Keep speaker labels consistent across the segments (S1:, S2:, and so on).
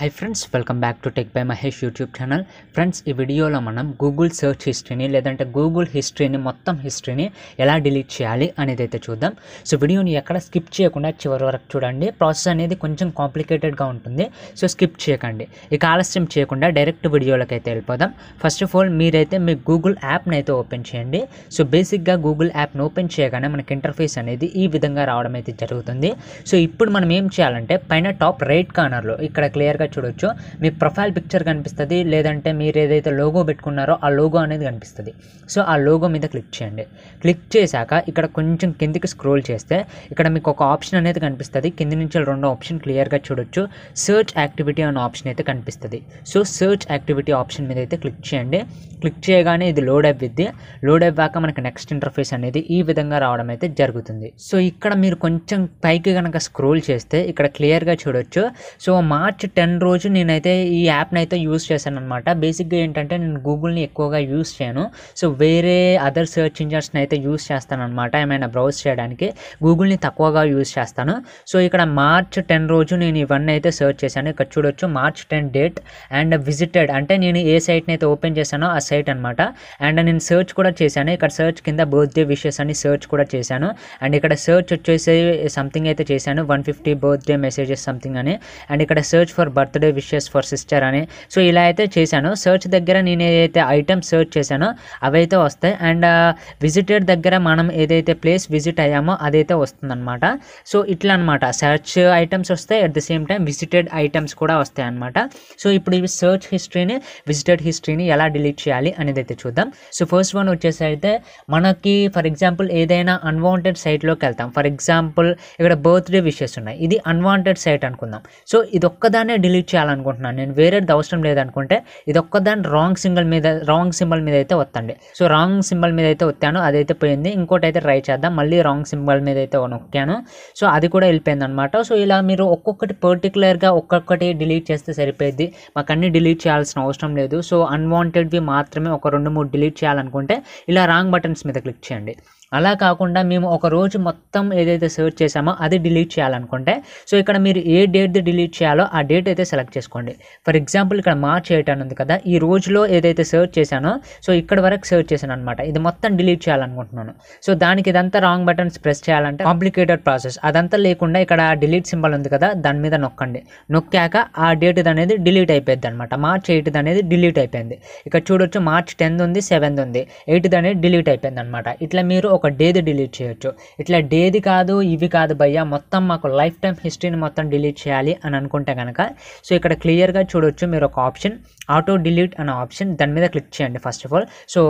S1: Hi friends welcome back to tech by Mahesh YouTube channel friends ఈ వీడియోలో మనం Google search హిస్టరీని లేదంటే Google హిస్టరీని మొత్తం హిస్టరీని ఎలా డిలీట్ చేయాలి అనేది అయితే చూద్దాం. సో వీడియోని ఎక్కడ స్కిప్ చేయకుండా చివరి వరకు చూడండి. ప్రాసెస్ అనేది కొంచెం కాంప్లికేటెడ్గా ఉంటుంది. సో స్కిప్ చేయకండి. ఇక ఆలస్యం చేయకుండా డైరెక్ట్ వీడియోలోకి అయితే వెళ్ళిపోదాం. ఫస్ట్ ఆఫ్ ఆల్ మీరైతే మీ గూగుల్ యాప్ని అయితే ఓపెన్ చేయండి. సో బేసిక్గా గూగుల్ యాప్ని ఓపెన్ చేయగానే మనకి ఇంటర్ఫేస్ అనేది ఈ విధంగా రావడం అయితే జరుగుతుంది. సో ఇప్పుడు మనం ఏం చేయాలంటే పైన టాప్ రైట్ కార్నర్లో ఇక్కడ క్లియర్గా చూడొచ్చు. మీ ప్రొఫైల్ పిక్చర్ కనిపిస్తుంది లేదంటే మీరు ఏదైతే లోగో పెట్టుకున్నారో ఆ లోగో అనేది కనిపిస్తుంది. సో ఆ లోగో మీద క్లిక్ చేయండి. క్లిక్ చేశాక ఇక్కడ కొంచెం కిందికి స్క్రోల్ చేస్తే ఇక్కడ మీకు ఒక ఆప్షన్ అనేది కనిపిస్తుంది. కింది నుంచి రెండో ఆప్షన్ క్లియర్గా చూడొచ్చు. సర్చ్ యాక్టివిటీ అనే ఆప్షన్ అయితే కనిపిస్తుంది. సో సర్చ్ యాక్టివిటీ ఆప్షన్ మీద అయితే క్లిక్ చేయండి. క్లిక్ చేయగానే ఇది లోడ్ అవ్విద్ది లోడ్ అవ్వాక మనకి నెక్స్ట్ ఇంటర్ఫేస్ అనేది ఈ విధంగా రావడం అయితే జరుగుతుంది. సో ఇక్కడ మీరు కొంచెం పైకి కనుక స్క్రోల్ చేస్తే ఇక్కడ క్లియర్గా చూడొచ్చు. సో మార్చ్ టెన్ రోజు నేనైతే ఈ యాప్ని అయితే యూస్ చేశాను అనమాట బేసిక్గా ఏంటంటే నేను గూగుల్ని ఎక్కువగా యూస్ చేయను. సో వేరే అదర్ సెర్చ్ ఇంజన్స్ని అయితే యూస్ చేస్తాను అనమాట ఏమైనా బ్రౌజ్ చేయడానికి గూగుల్ని తక్కువగా యూస్ చేస్తాను. సో ఇక్కడ మార్చ్ టెన్ రోజు నేను ఇవన్నీ అయితే సెర్చ్ చేశాను. ఇక్కడ చూడొచ్చు March ten date and visited. అంటే నేను ఏ సైట్ని అయితే ఓపెన్ చేశానో ఆ సైట్ అనమాట అండ్ నేను సెర్చ్ కూడా చేశాను. ఇక్కడ సెర్చ్ కింద బర్త్డే విషెస్ అని సెర్చ్ కూడా చేశాను. అండ్ ఇక్కడ సెర్చ్ వచ్చేసి సంథింగ్ అయితే చేశాను. One fifty birthday messages something అని. అండ్ ఇక్కడ search for birthday wishes for sister అని. సో ఇలా అయితే చేశాను. సెర్చ్ దగ్గర నేను ఏదైతే ఐటమ్ సెర్చ్ చేశానో అవైతే వస్తాయి. అండ్ విజిటెడ్ దగ్గర మనం ఏదైతే ప్లేస్ విజిట్ అయ్యామో అదైతే వస్తుందన్నమాట. సో ఇట్లా అనమాట సెర్చ్ ఐటమ్స్ వస్తాయి. At the same time visited items కూడా వస్తాయి అనమాట సో ఇప్పుడు ఇవి సెర్చ్ హిస్టరీని విజిటెడ్ హిస్టరీని ఎలా డిలీట్ చేయాలి అనేది అయితే చూద్దాం. సో ఫస్ట్ వన్ వచ్చేసి అయితే మనకి ఫర్ ఎగ్జాంపుల్ ఏదైనా అన్వాంటెడ్ సైట్లోకి వెళ్తాం. ఫర్ ఎగ్జాంపుల్ ఇక్కడ బర్త్డే విషెస్ ఉన్నాయి. ఇది అన్వాంటెడ్ సైట్ అనుకుందాం. సో ఇది ఒక్కదానే డిలీట్ చేయాలనుకుంటున్నాను. నేను వేరేది అవసరం లేదనుకుంటే ఇది ఒక్కదాన్ని రాంగ్ సింగల్ మీద రాంగ్ సింబల్ మీద అయితే వత్తండి సో రాంగ్ సింబల్ మీద అయితే వత్తాను అదైతే పోయింది. ఇంకోటి అయితే ట్రై చేద్దాం మళ్ళీ రాంగ్ సింబల్ మీద అయితే నొక్కాను. సో అది కూడా వెళ్ళిపోయింది అనమాట సో ఇలా మీరు ఒక్కొక్కటి పర్టికులర్గా ఒక్కొక్కటి డిలీట్ చేస్తే సరిపోయింది మాకు అన్ని డిలీట్ చేయాల్సిన అవసరం లేదు. సో అన్వాంటెడ్వి మాత్రమే ఒక రెండు మూడు డిలీట్ చేయాలనుకుంటే ఇలా రాంగ్ బటన్స్ మీద క్లిక్ చేయండి. అలా కాకుండా మేము ఒక రోజు మొత్తం ఏదైతే సెర్చ్ చేసామో అది డిలీట్ చేయాలనుకుంటే సో ఇక్కడ మీరు ఏ డేట్ది డిలీట్ చేయాలో ఆ డేట్ అయితే సెలెక్ట్ చేసుకోండి. ఫర్ ఎగ్జాంపుల్ ఇక్కడ మార్చ్ ఎయిట్ అని ఉంది కదా ఈ రోజులో ఏదైతే సెర్చ్ చేశానో సో ఇక్కడ వరకు సెర్చ్ చేశాను అనమాట ఇది మొత్తం డిలీట్ చేయాలనుకుంటున్నాను. సో దానికి ఇదంతా రాంగ్ బటన్స్ ప్రెస్ చేయాలంటే కాంప్లికేటెడ్ ప్రాసెస్ అదంతా లేకుండా ఇక్కడ డిలీట్ సింబల్ ఉంది కదా దాని మీద నొక్కండి. నొక్కాక ఆ డేట్ అనేది డిలీట్ అయిపోయింది అనమాట మార్చ్ ఎయిట్ అనేది డిలీట్ అయిపోయింది. ఇక్కడ చూడొచ్చు మార్చ్ టెన్త్ ఉంది సెవెంత్ ఉంది. ఎయిట్ అనేది డిలీట్ అయిపోయింది అనమాట ఇట్లా మీరు ఒక డేది డిలీట్ చేయొచ్చు. ఇట్లా డేది కాదు ఇవి కాదు భయ్యా మొత్తం మాకు లైఫ్ టైం హిస్టరీని మొత్తం డిలీట్ చేయాలి అని అనుకుంటే కనుక సో ఇక్కడ క్లియర్గా చూడొచ్చు మీరు ఒక ఆప్షన్ ఆటో డిలీట్ అనే ఆప్షన్ దాని మీద క్లిక్ చేయండి ఫస్ట్ ఆఫ్ ఆల్. సో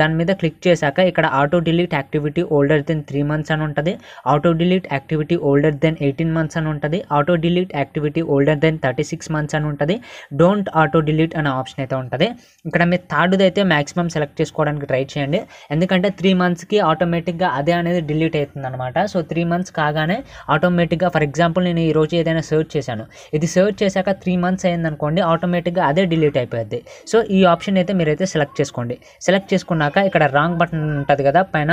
S1: దాని మీద క్లిక్ చేశాక ఇక్కడ auto delete activity older than three months అని ఉంటుంది auto delete activity older than eighteen months అని ఉంటుంది auto delete activity older than thirty six months అని ఉంటుంది డోంట్ ఆటో డిలీట్ అనే ఆప్షన్ అయితే ఉంటుంది. ఇక్కడ మీరు థర్డ్ది అయితే మ్యాక్సిమం సెలెక్ట్ చేసుకోవడానికి ట్రై చేయండి. ఎందుకంటే త్రీ మంత్స్కి ఆటో ఆటోమేటిక్గా అదే అనేది డిలీట్ అవుతుంది అనమాట సో త్రీ మంత్స్ కాగానే ఆటోమేటిక్గా ఫర్ ఎగ్జాంపుల్ నేను ఈ రోజు ఏదైనా సెర్చ్ చేశాను. ఇది సెర్చ్ చేశాక త్రీ మంత్స్ అయిందనుకోండి ఆటోమేటిక్గా అదే డిలీట్ అయిపోద్ది సో ఈ ఆప్షన్ అయితే మీరైతే సెలెక్ట్ చేసుకోండి. సెలెక్ట్ చేసుకున్నాక ఇక్కడ రాంగ్ బటన్ ఉంటుంది కదా పైన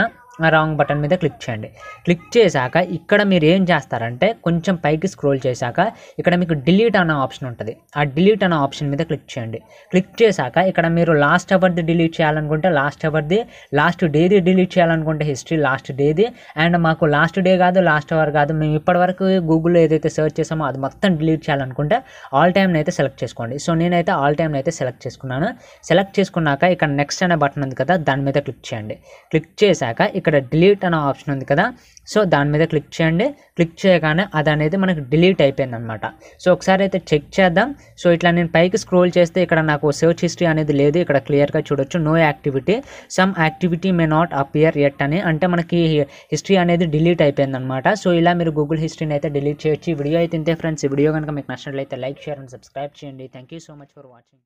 S1: రాంగ్ బటన్ మీద క్లిక్ చేయండి. క్లిక్ చేశాక ఇక్కడ మీరు ఏం చేస్తారంటే కొంచెం పైకి స్క్రోల్ చేశాక ఇక్కడ మీకు డిలీట్ అనే ఆప్షన్ ఉంటుంది. ఆ డిలీట్ అనే ఆప్షన్ మీద క్లిక్ చేయండి. క్లిక్ చేశాక ఇక్కడ మీరు లాస్ట్ అవర్ది డిలీట్ చేయాలనుకుంటే లాస్ట్ అవర్ది లాస్ట్ డేది డిలీట్ చేయాలనుకుంటే హిస్టరీ లాస్ట్ డేది అండ్ మాకు లాస్ట్ డే కాదు లాస్ట్ అవర్ కాదు మేము ఇప్పటివరకు గూగుల్లో ఏదైతే సెర్చ్ చేసామో అది మొత్తం డిలీట్ చేయాలనుకుంటే ఆల్ టైమ్ని అయితే సెలెక్ట్ చేసుకోండి. సో నేనైతే ఆల్ టైమ్ని అయితే సెలెక్ట్ చేసుకున్నాను. సెలెక్ట్ చేసుకున్నాక ఇక్కడ నెక్స్ట్ అనే బటన్ ఉంది కదా దాని మీద క్లిక్ చేయండి. క్లిక్ చేశాక ఇక్కడ డిలీట్ అనే ఆప్షన్ ఉంది కదా. సో దాని మీద క్లిక్ చేయండి. క్లిక్ చేయగానే అది అనేది మనకు డిలీట్ అయిపోయింది అనమాట సో ఒకసారి అయితే చెక్ చేద్దాం. సో ఇట్లా నేను పైకి స్క్రోల్ చేస్తే ఇక్కడ నాకు సెర్చ్ హిస్టరీ అనేది లేదు. ఇక్కడ క్లియర్గా చూడొచ్చు. No activity some activity may not appear yet అని. అంటే మనకి హిస్టరీ అనేది డిలీట్ అయిపోయింది అనమాట సో ఇలా మీరు గూగుల్ హిస్టరీని అయితే డిలీట్ చేయొచ్చు. ఈ వీడియో అయితే ఇంతే ఫ్రెండ్స్ ఈ వీడియో కనుక మీకు నచ్చినట్లయితే లైక్ షేర్ అండ్ సబ్స్క్రైబ్ చేయండి. Thank you so much for watching